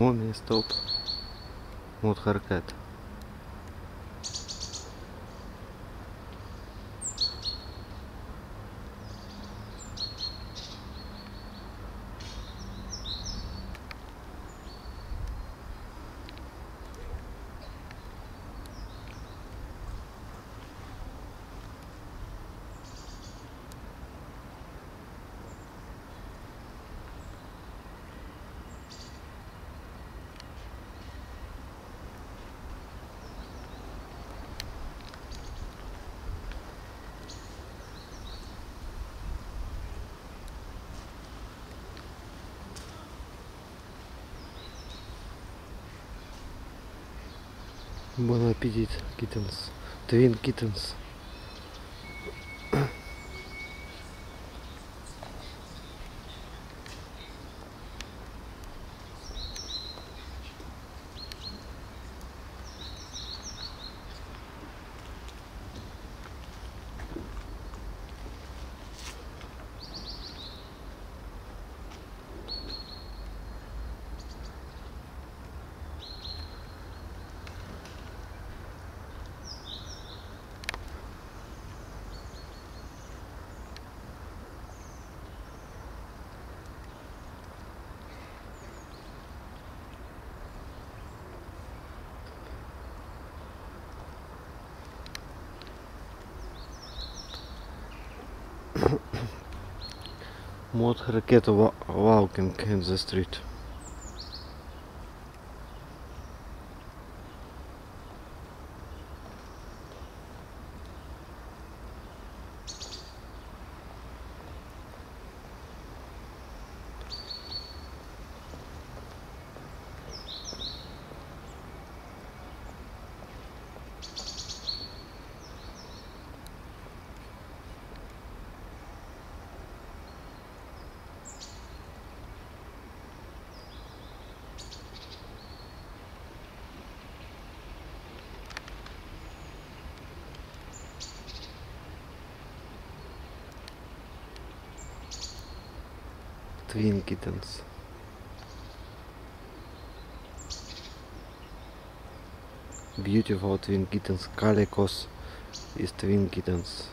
он и столб. Мут харкат Bon appetit, kittens. Twin kittens. Mod wa- walking in the street. Twin kittens. Beautiful twin kittens. Calicos is twin kittens.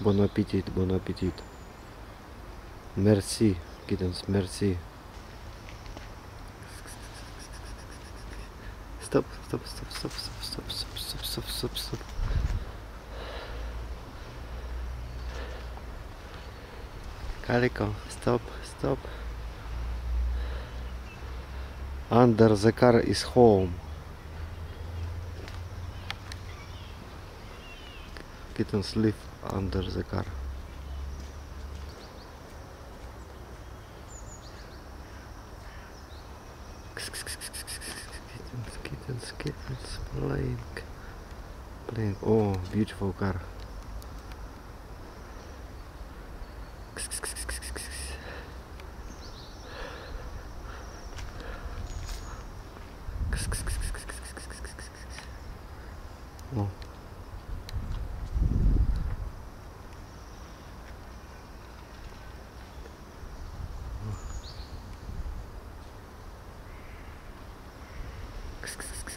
Bon appetit, bon appetit. Merci, kittens, merci. Stop, stop, stop, stop, stop, stop, stop, stop, stop, stop, Calico, stop, stop. Under the car is home. Kittens live under the car. Kittens, kittens, kittens, playing. Playing. Oh, beautiful car. Ну. Кс-кс-кс.